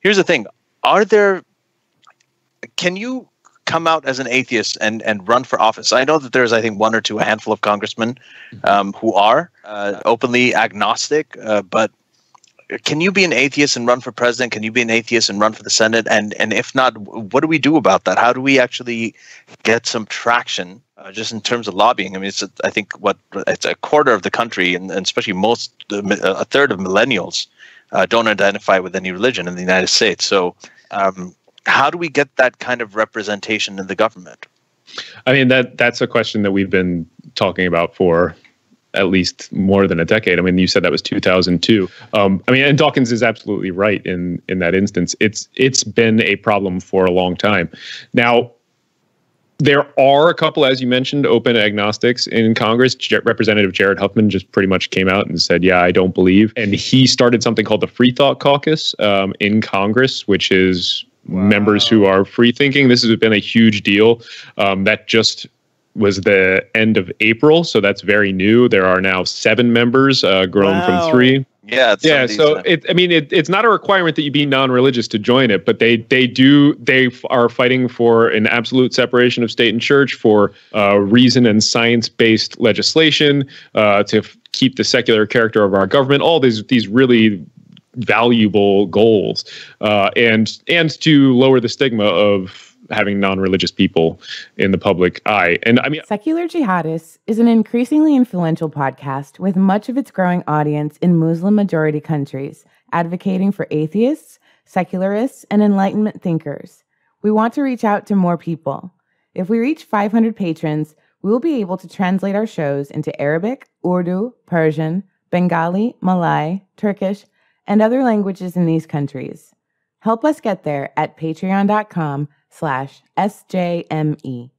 here's the thing: Are there? Can you come out as an atheist and and run for office? I know that there's, I think, one or two, a handful of congressmen mm-hmm. um, who are uh, openly agnostic, uh, but can you be an atheist and run for president? Can you be an atheist and run for the Senate? And and if not, what do we do about that? How do we actually get some traction, uh, just in terms of lobbying? I mean, it's a, I think what it's a quarter of the country, and, and especially most a third of millennials uh, don't identify with any religion in the United States. So, um, how do we get that kind of representation in the government? I mean that that's a question that we've been talking about for at least more than a decade. I mean, you said that was 2002. Um, I mean, and Dawkins is absolutely right in in that instance. It's it's been a problem for a long time. Now, there are a couple, as you mentioned, open agnostics in Congress. Representative Jared Huffman just pretty much came out and said, "Yeah, I don't believe," and he started something called the Free Thought Caucus um, in Congress, which is wow. members who are free thinking. This has been a huge deal. Um, that just was the end of April, so that's very new. There are now seven members, uh, grown wow. from three. Yeah, yeah. So it, I mean, it, it's not a requirement that you be non-religious to join it, but they they do they f- are fighting for an absolute separation of state and church, for uh, reason and science-based legislation, uh, to f- keep the secular character of our government. All these these really valuable goals, uh, and and to lower the stigma of having non-religious people in the public eye. And I mean, Secular Jihadists is an increasingly influential podcast with much of its growing audience in Muslim majority countries, advocating for atheists, secularists, and enlightenment thinkers. We want to reach out to more people. If we reach 500 patrons, we will be able to translate our shows into Arabic, Urdu, Persian, Bengali, Malay, Turkish, and other languages in these countries. Help us get there at patreon.com slash SJME.